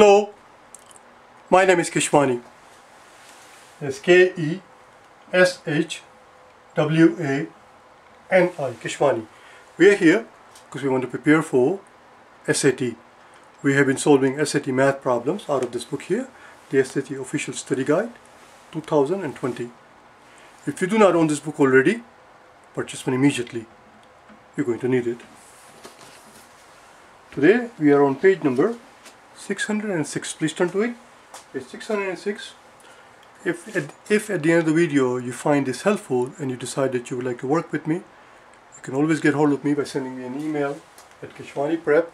Hello, my name is Keshwani. It's K-E-S-H-W-A-N-I, Keshwani. We are here because we want to prepare for SAT. We have been solving SAT math problems out of this book here, the SAT Official Study Guide 2020. If you do not own this book already, purchase one immediately. You're going to need it. Today we are on page number 606. Please turn to it. Page 606. If at, if at the end of the video you find this helpful and you decide that you would like to work with me, you can always get hold of me by sending me an email at keshwaniprep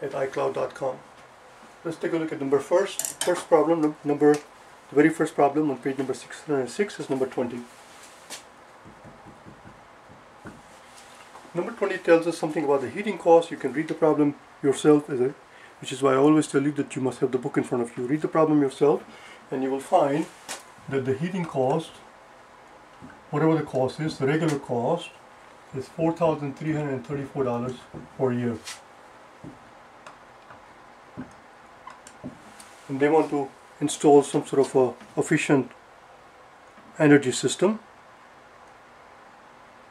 at icloud.com. Let's take a look at number first. First problem, number, the very first problem on page number 606 is number 20. Number 20 tells us something about the heating cost. You can read the problem yourself, a, which is why I always tell you that you must have the book in front of you. Read the problem yourself and you will find that the heating cost, whatever the cost is, the regular cost is $4,334 per year. And they want to install some sort of a efficient energy system.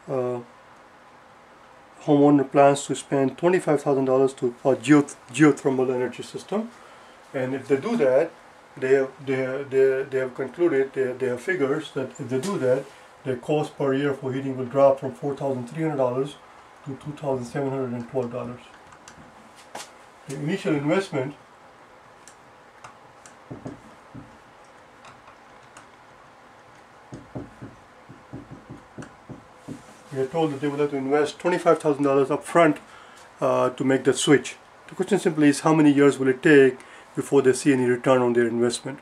Uh, homeowner plans to spend $25,000 to a geoth geothermal energy system and if they do that they have, they, have, they, they have concluded, they, they have figures that if they do that their cost per year for heating will drop from $4,300 to $2,712. The initial investment we are told that they will have to invest $25,000 up front uh, to make that switch. The question simply is how many years will it take before they see any return on their investment?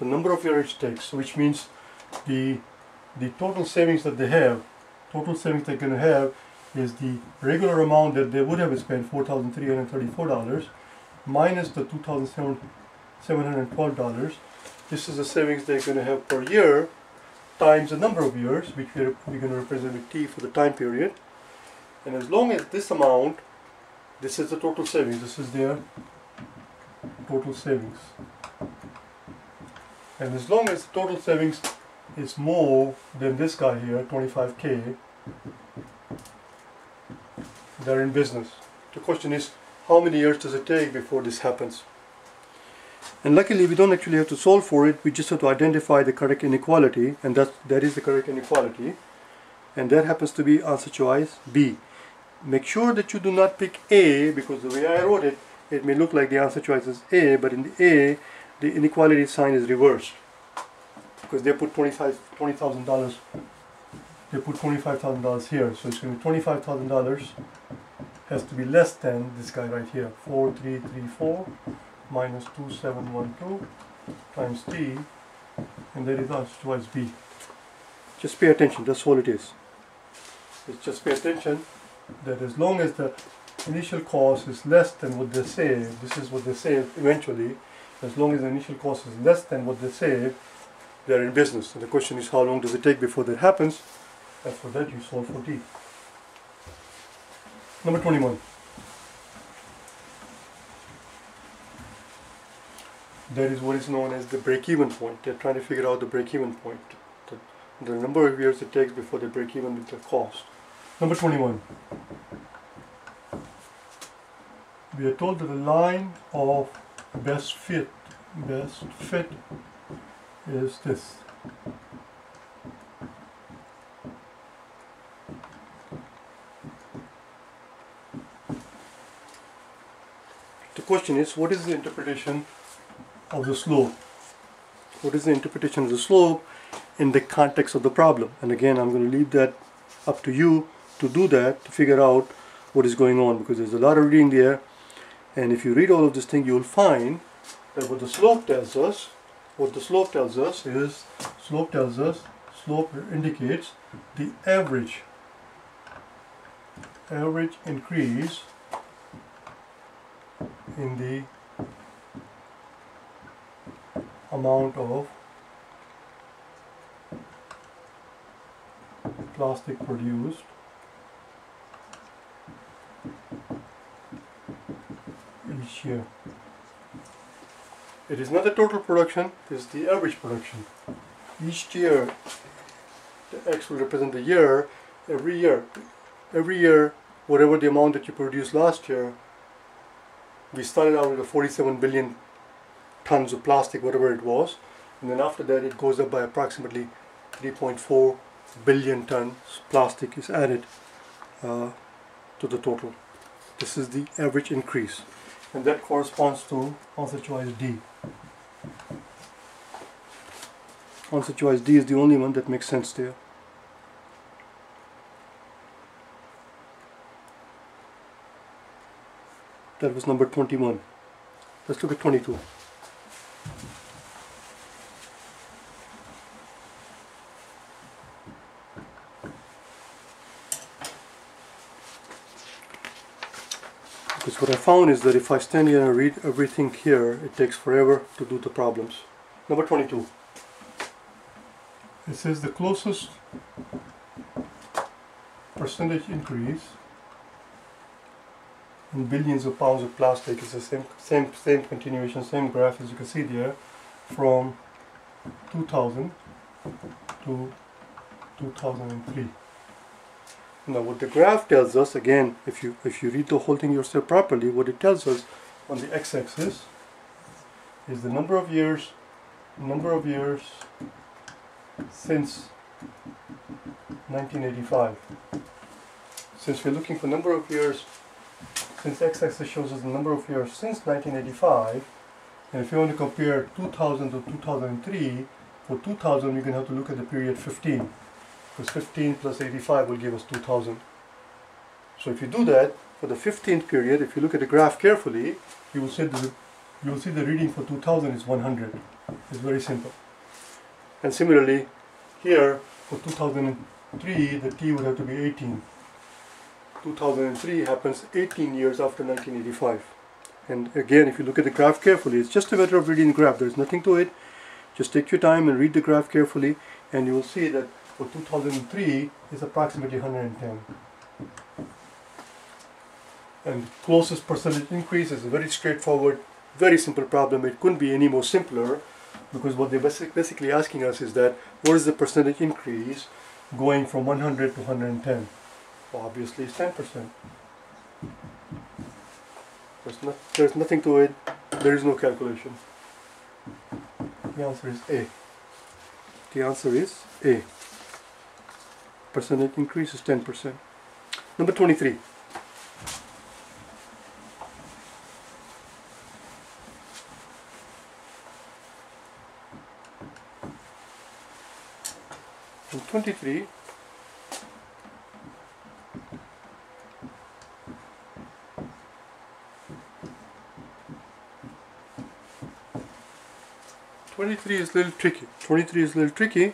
The number of years it takes, which means the, the total savings that they have, total savings they're going to have is the regular amount that they would have spent, $4,334, minus the $2,712. This is the savings they're going to have per year times the number of years, which we're, we're going to represent with t for the time period. And as long as this amount, this is the total savings, this is their total savings. And as long as the total savings is more than this guy here, 25k, they're in business. The question is, how many years does it take before this happens? And luckily we don't actually have to solve for it, we just have to identify the correct inequality and that, that is the correct inequality. And that happens to be answer choice B. Make sure that you do not pick A because the way I wrote it, it may look like the answer choice is A, but in the A, the inequality sign is reversed. Because they put $20,000, $20, they put $25,000 here, so it's going to be $25,000 has to be less than this guy right here, 4334 minus 2712 times t and that is answer twice B. Just pay attention, that's all it is. It's just pay attention that as long as the initial cost is less than what they save, this is what they save eventually, as long as the initial cost is less than what they save, they're in business. And the question is how long does it take before that happens? And for that you solve for D. Number 21. That is what is known as the break-even point. They're trying to figure out the break-even point, the, the, number of years it takes before they break even with the cost. Number 21. We are told that the line of best fit, best fit is this. The question is, what is the interpretation of the slope. What is the interpretation of the slope in the context of the problem? And again, I'm going to leave that up to you to do that, to figure out what is going on because there's a lot of reading there. And if you read all of this thing, you'll find that what the slope tells us, what the slope tells us is, slope tells us, slope indicates the average, average increase in the amount of plastic produced each year. it is not the total production, it is the average production. Each year, the X will represent the year, every year. Every year, whatever the amount that you produced last year, we started out with a 47 billion tons of plastic, whatever it was, and then after that it goes up by approximately 3.4 billion tons plastic is added uh, to the total. This is the average increase and that corresponds to answer choice D. Answer choice D is the only one that makes sense there. That was number 21. Let's look at 22. Because what I found is that if I stand here and read everything here, it takes forever to do the problems. Number 22. It says the closest percentage increase in billions of pounds of plastic is the same, same, same continuation, same graph as you can see there from 2000 to 2003. Now what the graph tells us, again, if you, if you read the whole thing yourself properly, what it tells us on the x-axis is the number of years, number of years since 1985. Since we're looking for number of years, since x-axis shows us the number of years since 1985, and if you want to compare 2000 to 2003, for 2000 you're going to have to look at the period 15 because 15 plus 85 will give us 2000. So if you do that, for the 15th period, if you look at the graph carefully, you will see the, you will see the reading for 2000 is 100. It's very simple. And similarly, here for 2003, the t would have to be 18. 2003 happens 18 years after 1985. And again, if you look at the graph carefully, it's just a matter of reading the graph. There's nothing to it. Just take your time and read the graph carefully, and you will see that for 2003 is approximately 110. And closest percentage increase is a very straightforward, very simple problem. It couldn't be any more simpler because what they're basic, basically asking us is that what is the percentage increase going from 100 to 110? Well, obviously it's 10%. There's, there's nothing to it. There is no calculation. The answer is A. The answer is A percentage increase is 10%. Number 23. And 23 23 is a little tricky. 23 is a little tricky,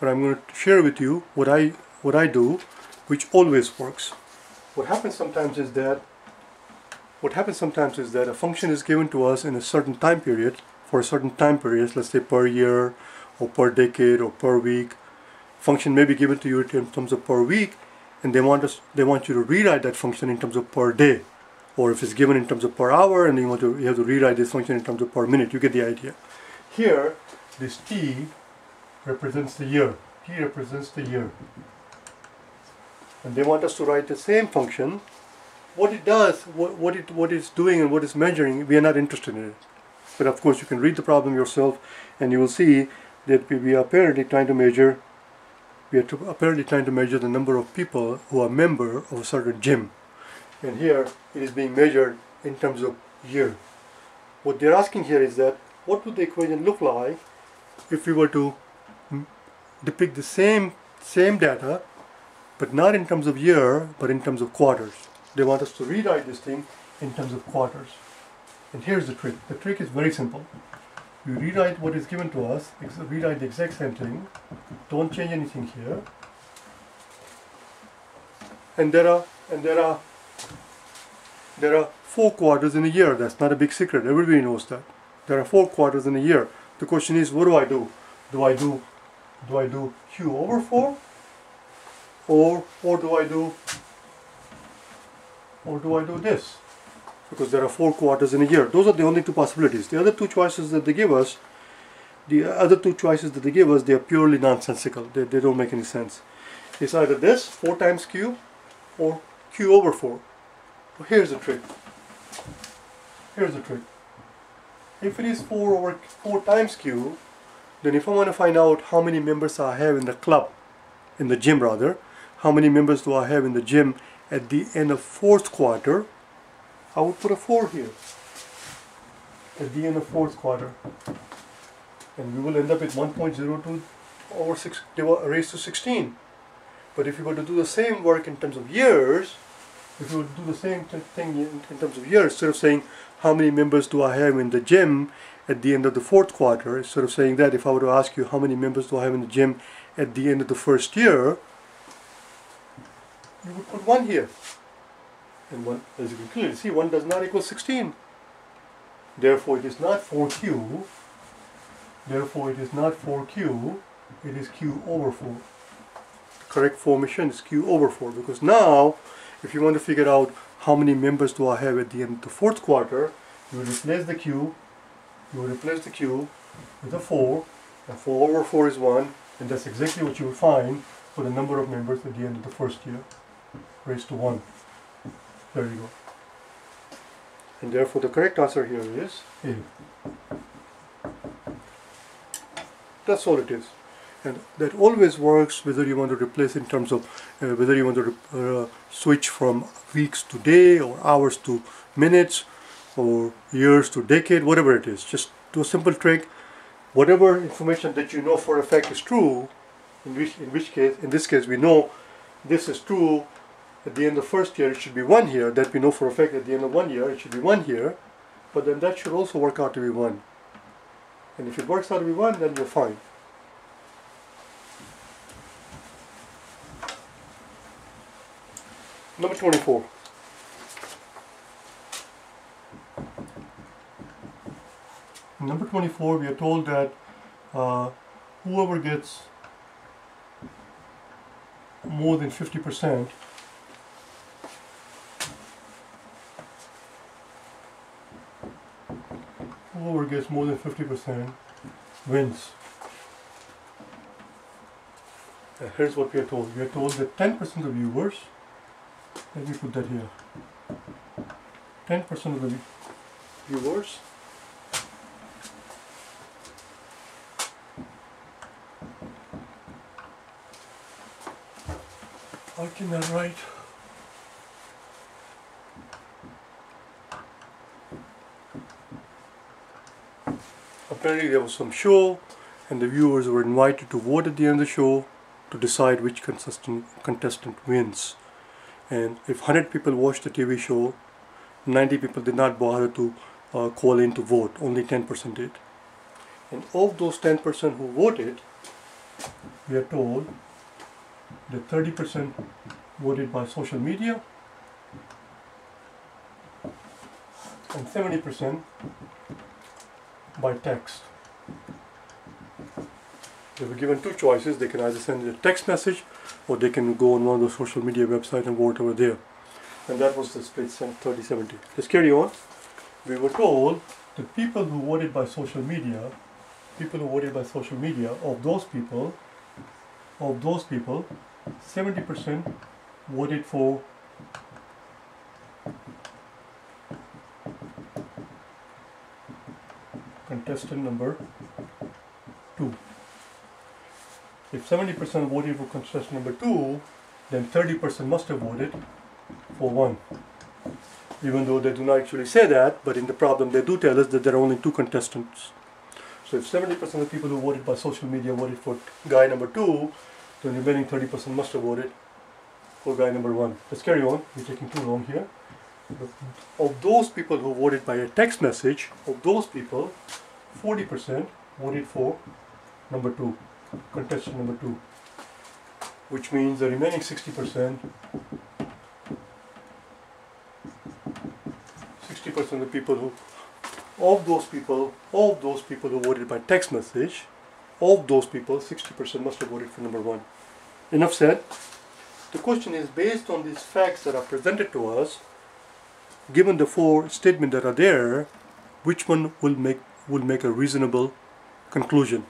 but I'm going to share with you what I what I do, which always works. What happens sometimes is that what happens sometimes is that a function is given to us in a certain time period for a certain time period, let's say per year or per decade or per week. Function may be given to you in terms of per week, and they want us they want you to rewrite that function in terms of per day. Or if it's given in terms of per hour and you want to you have to rewrite this function in terms of per minute, you get the idea. Here, this t represents the year. T represents the year and they want us to write the same function, what it does, what, what, it, what it's doing and what it's measuring, we are not interested in it. But of course you can read the problem yourself and you will see that we, are apparently trying to measure we are to, apparently trying to measure the number of people who are member of a certain gym. And here it is being measured in terms of year. What they're asking here is that what would the equation look like if we were to depict the same same data but not in terms of year, but in terms of quarters. They want us to rewrite this thing in terms of quarters. And here's the trick. The trick is very simple. You rewrite what is given to us, rewrite the exact same thing, don't change anything here. And there are and there are there are four quarters in a year. That's not a big secret. Everybody knows that. There are four quarters in a year. The question is, what do I do? Do I do do I do Q over 4 or or do I do or do I do this? because there are four quarters in a year. Those are the only two possibilities. The other two choices that they give us, the other two choices that they give us, they are purely nonsensical. They, they don't make any sense. It's either this, 4 times q, or q over 4. Well, here's the trick. Here's the trick. If it is 4 over 4 times q, then if I want to find out how many members I have in the club, in the gym rather, how many members do I have in the gym at the end of fourth quarter, I would put a 4 here. At the end of fourth quarter. And we will end up with 1.02 over 6 raised to 16 but if you were to do the same work in terms of years if you were to do the same thing in, in terms of years instead of saying how many members do I have in the gym at the end of the fourth quarter? Instead of saying that if I were to ask you how many members do I have in the gym at the end of the first year you would put 1 here. And 1 as you can clearly see 1 does not equal 16 therefore it is not 4q therefore it is not 4q it is q over 4 The correct formation is q over 4 because now if you want to figure out how many members do I have at the end of the fourth quarter you replace the q. You replace the q with a 4 and 4 over 4 is 1 and that's exactly what you will find for the number of members at the end of the first year raised to 1 there you go. And therefore the correct answer here is A. That's all it is. And that always works whether you want to replace in terms of uh, whether you want to uh, switch from weeks to day or hours to minutes or years to decade, whatever it is. Just do a simple trick. Whatever information that you know for a fact is true, in which, in which case, in this case, we know this is true at the end of first year it should be one here that we know for a fact at the end of one year it should be one here but then that should also work out to be one. And if it works out to be one then you're fine. Number 24 number 24 we are told that uh, whoever gets more than 50 percent gets more than 50% wins. And here's what we are told. We are told that 10% of viewers, let me put that here, 10% of the viewers I write? Apparently there was some show and the viewers were invited to vote at the end of the show to decide which contestant, contestant wins. And if 100 people watched the TV show, 90 people did not bother to uh, call in to vote, only 10% did. And of those 10% who voted, we are told that 30% voted by social media and 70% by text. They were given two choices. They can either send a text message or they can go on one of the social media websites and vote over there. And that was the split 30-70. Let's carry on. We were told the people who voted by social media, people who voted by social media, of those people, of those people, 70% voted for contestant number 2. If 70% voted for contestant number 2, then 30% must have voted for 1. Even though they do not actually say that, but in the problem they do tell us that there are only two contestants. So if 70% of the people who voted by social media voted for guy number 2, then the remaining 30% must have voted for guy number 1. Let's carry on, we're taking too long here. Of those people who voted by a text message, of those people, 40% voted for number 2, contestant number 2, which means the remaining 60%, 60% of the people who, of those people, of those people who voted by text message, of those people, 60% must have voted for number 1. Enough said. The question is based on these facts that are presented to us, given the four statements that are there, which one will make will make a reasonable conclusion.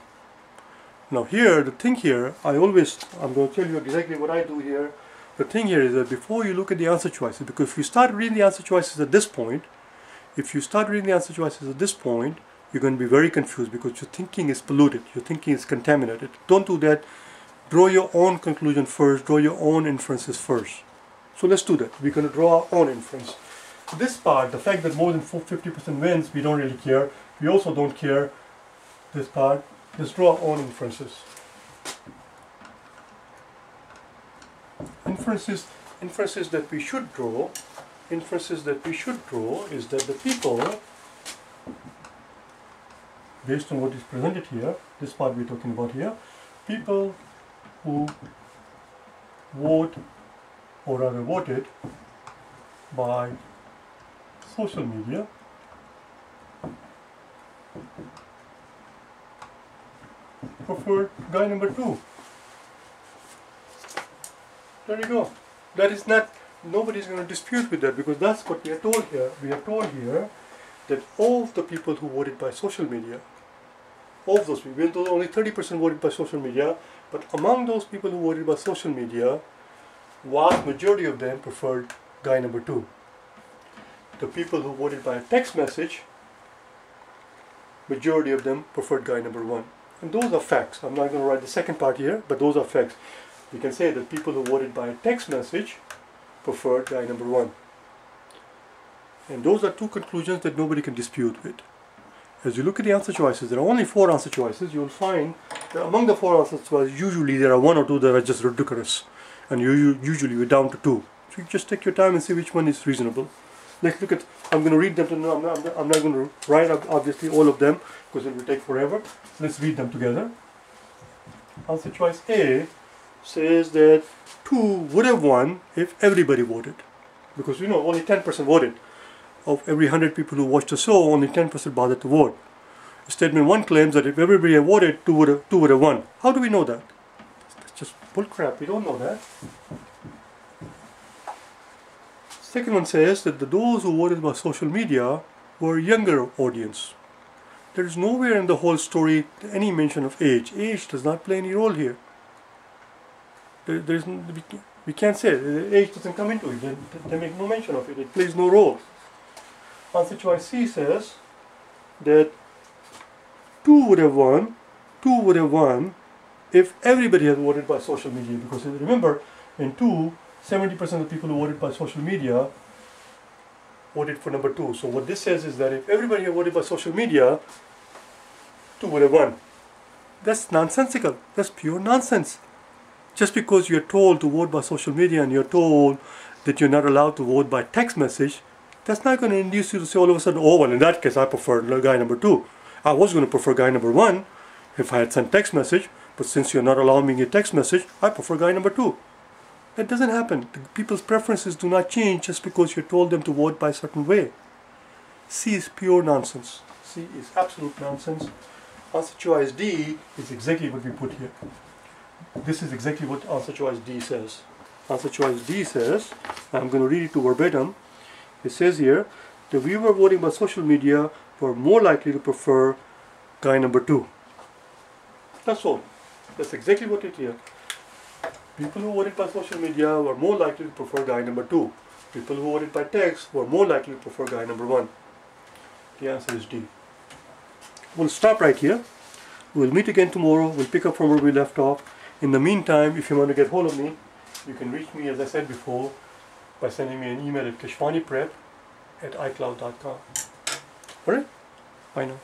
Now here, the thing here, I always, I'm going to tell you exactly what I do here. The thing here is that before you look at the answer choices, because if you start reading the answer choices at this point, if you start reading the answer choices at this point, you're going to be very confused because your thinking is polluted, your thinking is contaminated. Don't do that. Draw your own conclusion first, draw your own inferences first. So let's do that. We're going to draw our own inference. This part, the fact that more than 50% wins, we don't really care. We also don't care this part. Let's draw our own inferences. Inferences, inferences that we should draw, inferences that we should draw is that the people, based on what is presented here, this part we're talking about here, people who vote or rather voted by social media preferred guy number two. There you go. That is not, nobody's going to dispute with that because that's what we are told here. We are told here that all the people who voted by social media, all of those people, only 30% voted by social media, but among those people who voted by social media, vast majority of them preferred guy number two. The people who voted by a text message, majority of them preferred guy number one. And those are facts. I'm not going to write the second part here, but those are facts. We can say that people who voted by a text message preferred guy number one. And those are two conclusions that nobody can dispute with. As you look at the answer choices, there are only four answer choices. You will find that among the four answer choices, usually there are one or two that are just ridiculous. And you, you usually we're down to two. So you just take your time and see which one is reasonable. Let's look at, I'm going to read them, to, no, I'm, not, I'm not going to write obviously all of them because it will take forever. Let's read them together. Answer choice A says that 2 would have won if everybody voted. Because you know, only 10% voted. Of every 100 people who watched the show, only 10% bothered to vote. Statement 1 claims that if everybody had voted, 2 would have, two would have won. How do we know that? That's just bullcrap. We don't know that. Second one says that the, those who voted by social media were younger audience. There is nowhere in the whole story any mention of age. Age does not play any role here. There, there is, we, can't say it. age doesn't come into it. They, they make no mention of it. It plays no role. Answer choice C says that 2 would have won, 2 would have won if everybody had voted by social media. Because remember, in 2, 70% of the people who voted by social media voted for number 2. So what this says is that if everybody had voted by social media, 2 would have won. That's nonsensical. That's pure nonsense. Just because you're told to vote by social media and you're told that you're not allowed to vote by text message, that's not going to induce you to say all of a sudden, oh, well, in that case, I prefer guy number two. I was going to prefer guy number one if I had sent text message, but since you're not allowing me a text message, I prefer guy number two. That doesn't happen. People's preferences do not change just because you're told them to vote by a certain way. C is pure nonsense. C is absolute nonsense. Answer choice D is exactly what we put here. This is exactly what answer choice D says. Answer choice D says, I'm going to read it to verbatim. It says here, the viewer voting by social media were more likely to prefer guy number two. That's all. That's exactly what it here. People who voted by social media were more likely to prefer guy number two. People who voted by text were more likely to prefer guy number one. The answer is D. We'll stop right here. We'll meet again tomorrow. We'll pick up from where we left off. In the meantime, if you want to get hold of me, you can reach me, as I said before, by sending me an email at keshwaniprep at icloud.com. Alright? Bye now.